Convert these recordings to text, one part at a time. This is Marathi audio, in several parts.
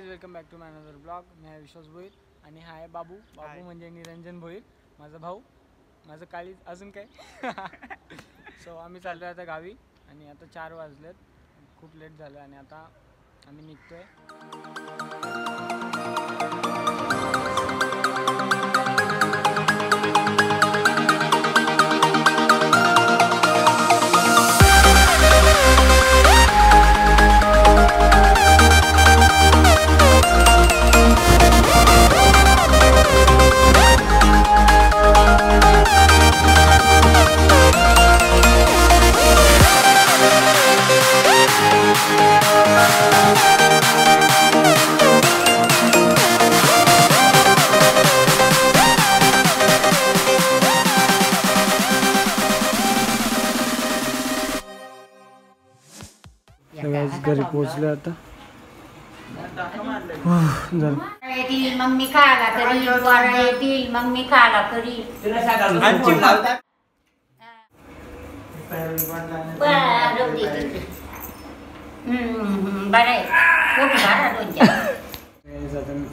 Guys welcome back to my another blog मी आहे विश्वास भोईर आणि हा आहे बाबू बाबू म्हणजे निरंजन भोईर माझा भाऊ. माझं काळी अजून काय? सो आम्ही चाललो आता गावी आणि आता चार वाजलेत. खूप लेट झालं आणि आता आम्ही निघतोय. सगळ्याच घरी पोहोचले आता. झालं येतील मग मी खायला येतील मग मी खायला झाला आता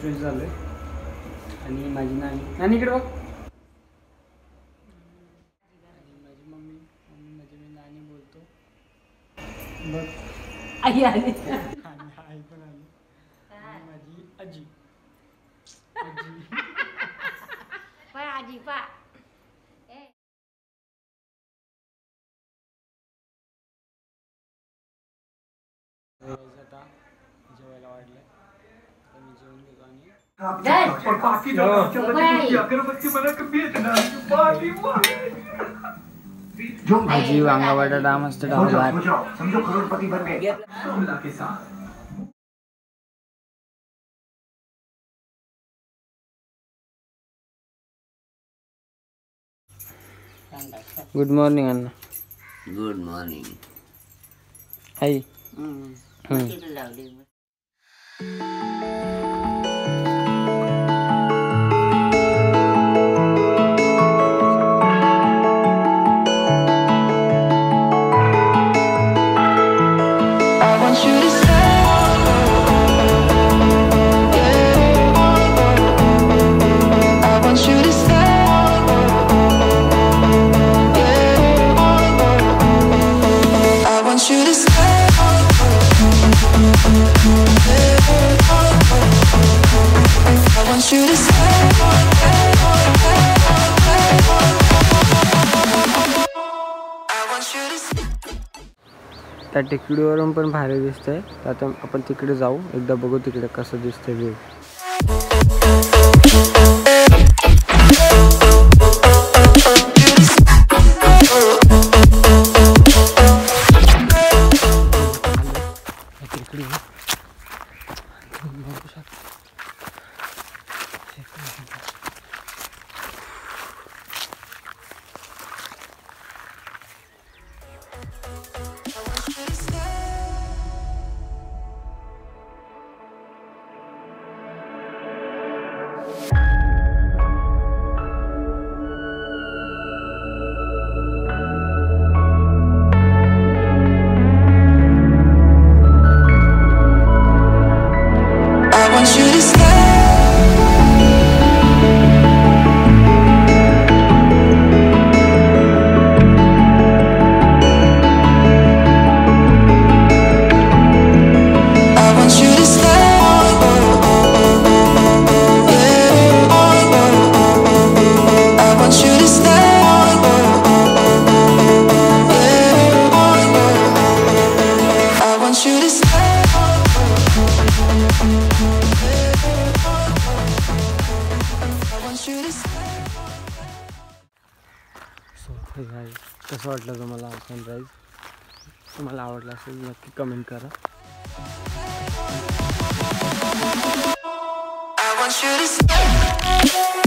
फ्रेश झालोय. आणि माझी नानी. नानी इकडे बघ. माझी मम्मी. मम्मी म्हणजे मी नानी बोलतो. बघ. आई आली. आई पण आली. माझी आजी आजी. पा आजी पा जेवायला वाढलंय. मी जेवून घेतो आणि बाकी बाई. अगरबत्ती बना के बेचना पार्टी भाजी वांगा बटाटा मस्त डाळ जाओ समझो करोड़पति बन गए सोलह के साथ गुड मॉर्निंग अण्णा गुड मॉर्निंग आई त्या टेकडीवरून पण भारी दिसतंय. तर आता आपण तिकडे जाऊ. एकदा बघू तिकडे कसं दिसतंय व्ह्यू कमेंट करा I want you to stay.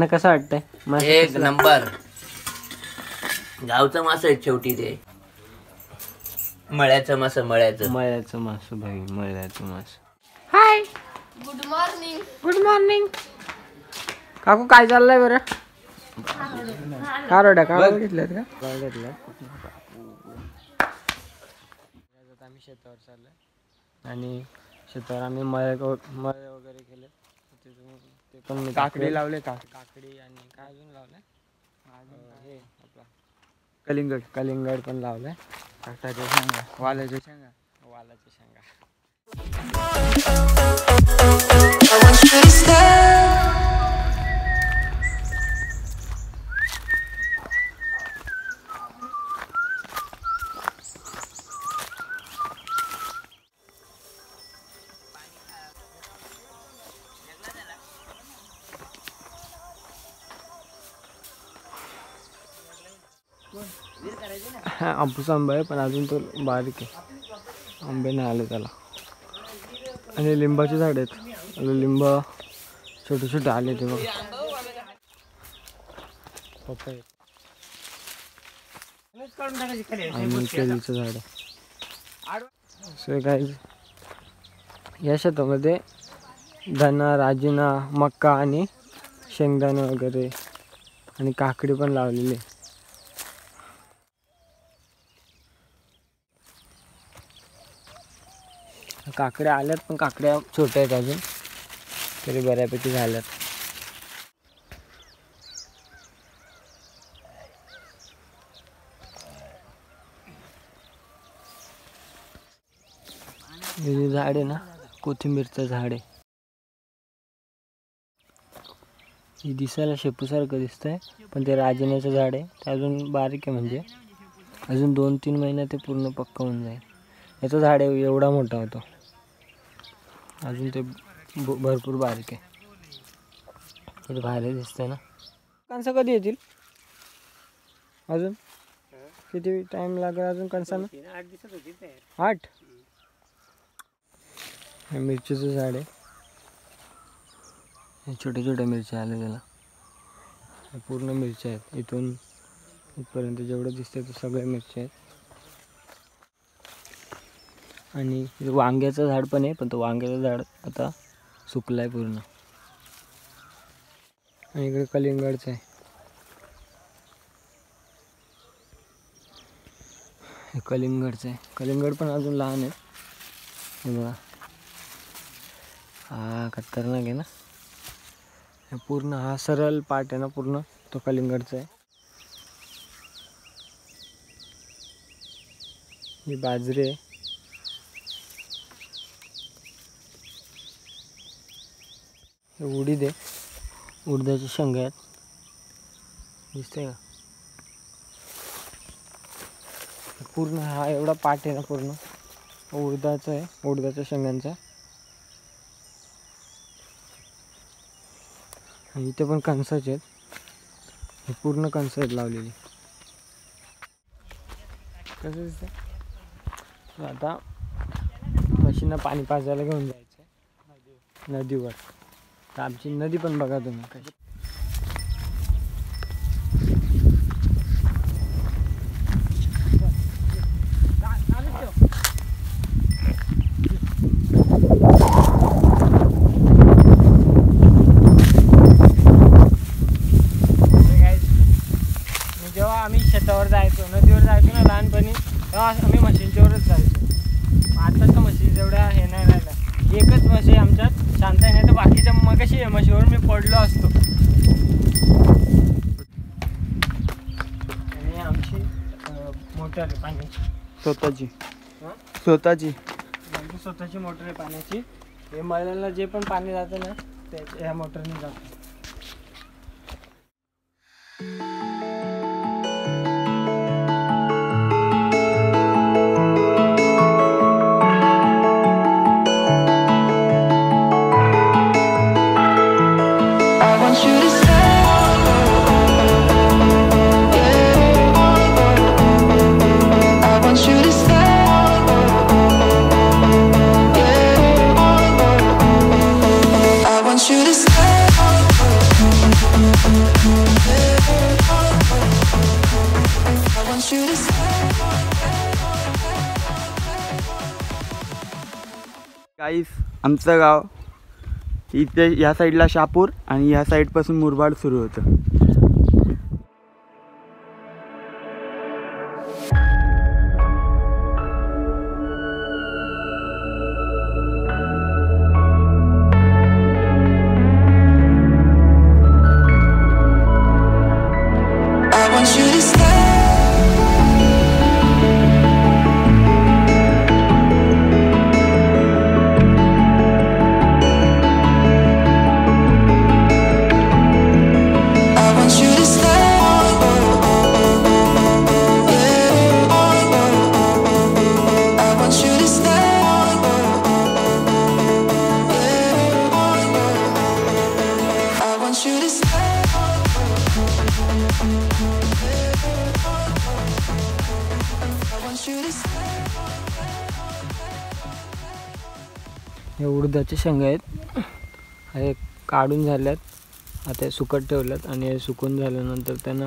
अण्णा कसं वाटतंय? एक नंबर. गावचं मास आहे शेवटी ते. मळ्याचं मास मळ्याचं. मळ्याचं मासू भाई मळ्याचं मास. गुड मॉर्निंग गुड मॉर्निंग काकू काय चाललंय बरं? कारोड्या कारोड घेतल्यात का? कारोड घेतल्यात. आज आम्ही शेतावर चाललोय. आणि शेतावर आम्ही मळे मळे वगैरे केले तिथून ते पण मी काकडी लावले का? काकडी आणि काय अजून लावलंय? हे आपला. कलिंगड. कलिंगड पण लावलंय. काकटाच्या शेंगा. वालाच्या शेंगा. वालाच्या शेंगा. हा आंबूस आंबा आहे पण अजून तो बारीक आहे. आंबे नाही आले त्याला. आणि लिंबाची झाड आहेत. लिंब छोटे छोटे आले ते बघ. आणि केळीचं झाड असं काय या शेतामध्ये धना राजिना मक्का आणि शेंगदाणे वगैरे आणि काकडी पण लावलेली आहे. काकड्या आल्यात पण काकड्या छोट्या आहेत अजून. तरी बऱ्यापैकी झाल्यात. हे झाड आहे ना कोथिंबीरचं झाड आहे. हे दिसायला शेपूसारखं दिसतंय पण ते राजण्याचं झाड आहे. ते अजून बारीक आहे म्हणजे. अजून दोन तीन महिन्यात ते पूर्ण पक्का होऊन जाईल. याचं झाड आहे एवढा मोठा होतो. अजून ते भरपूर बारीक आहे. किती भारी दिसतंय ना? कधी येतील? अजून? किती टाइम लागेल अजून कणसानं? आठ. हे मिरचीचं झाड आहे. हे छोटे छोटे मिरच्या आले त्याला हे पूर्ण मिरच्या आहेत. इथून इथपर्यंत जेवढं दिसतंय ते सगळे मिरच्या आहेत. आणि वांग्याचं झाड पण आहे पण तो वांग्याचं झाड आता सुकलं आहे पूर्ण. आणि इकडे कलिंगडचं आहे. हे कलिंगडचं आहे. कलिंगड पण अजून लहान आहे. हे बघा. हा खतरनाक आहे ना? पूर्ण हा सरळ पार्ट आहे ना पूर्ण? तो कलिंगडचा आहे. ही बाजरी आहे. हे उडीद आहे. उडदाचे शेंगा आहेत. दिसतंय का? पूर्ण हा एवढा पाठ आहे ना पूर्ण. उडदाचा आहे उडदाच्या शेंगांचा. आणि इथे पण कणसाचे आहेत. हे पूर्ण कणस आहेत लावलेली. कसं दिसतंय? आता मशीनला पाणी पाजायला घेऊन जायचं आहे नदीवर. तर आमची नदी पण बघा तुम्ही कशी मी जेव्हा आम्ही शेतावर जायचो नदीवर जायचो ना लहानपणी तेव्हा आम्ही म्हशींच्यावरच जायचो आता तर म्हशी जेवढ्या हे नाही राहिल्या एकच म्हशी आमच्यात शांत आहे नाही तर बाकीच्या मगाशी आहे म्हशीवर मी पडलो असतो आणि आमची अं, मोटर आहे पाण्याची. स्वतःची. स्वतःची. आमची स्वतःची मोटर आहे पाण्याची. हे मळ्याला जे पण पाणी जातं ना ते ह्या मोटरने जातं. आमचं गाव इथे ह्या साईडला शापूर आणि ह्या साईडपासून मुरबाड सुरू होतं. हे शेंगा आहेत. हे काढून झाल्यात. आता हे सुकत ठेवल्यात आणि हे सुकून झाल्यानंतर त्यांना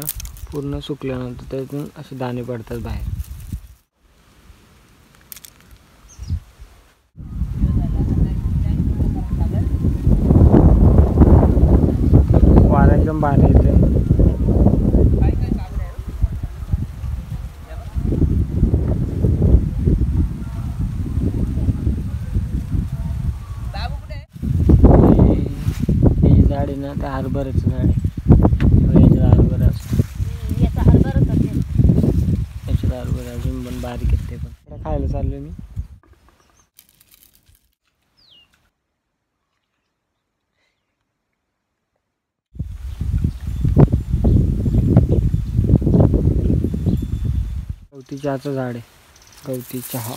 पूर्ण सुकल्यानंतर त्यातून असे दाणे पडतात बाहेर वारा एकदम भारी येते हे झाड आहे ना ते हरभऱ्याचं झाड. आहे याच्यात हरभरा असतो याचा हरभरा अजून पण बारीक आहेत ते पण. खायला चाललो मी? गवती चहाचं झाड. आहे गवती चहा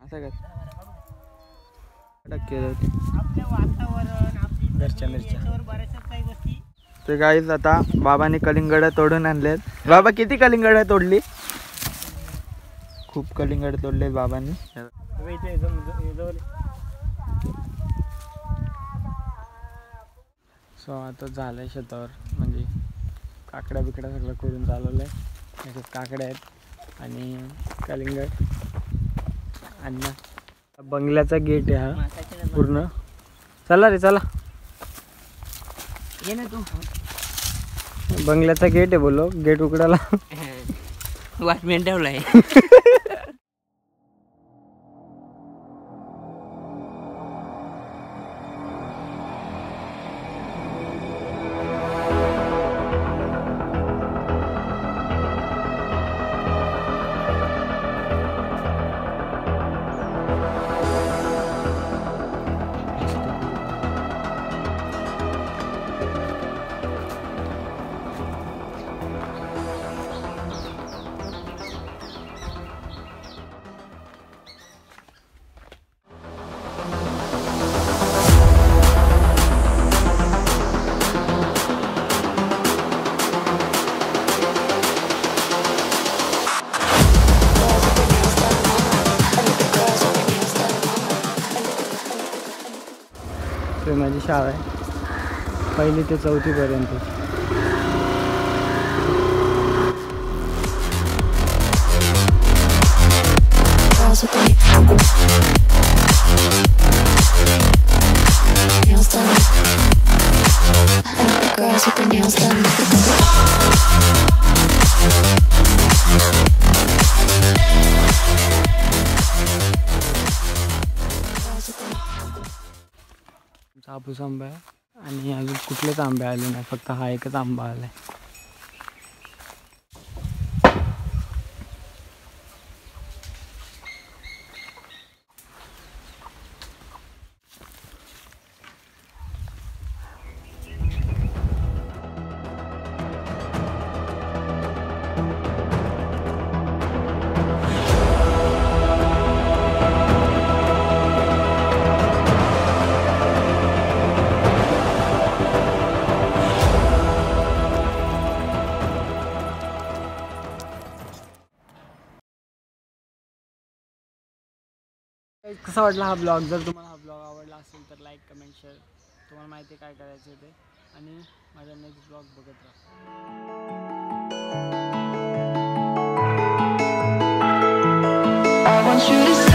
असं काय? टक्के घरच्या मिरच्या तर गाईज आता बाबाने कलिंगड तोडून आणलेत. बाबा किती कलिंगड तोडली? खूप कलिंगड तोडले बाबांनी. सो आता झालं आहे शेतावर. म्हणजे काकड्या बिकड्या सगळं करून चालवलं आहे याच्यात काकड्या आहेत. आणि कलिंगड. आणि बंगल्याचा गेट आहे हा. पूर्ण. चला रे चला. ये ना तू. बंगल्याचा गेट आहे बोलो. गेट उघडाला वॉचमॅन ठेवलाय. ते शाळा आहे. पहिली ते चौथीपर्यंत. हापूस आंबा आहे. आणि अजून कुठलेच आंबे आले नाही फक्त हा एकच आंबा आला आहे कसा वाटला हा ब्लॉग? जर तुम्हाला हा ब्लॉग आवडला असेल तर लाईक कमेंट शेअर तुम्हाला माहिती आहे काय करायचं आहे ते. आणि माझ्या नेक्स्ट ब्लॉग बघत राहा. Want you to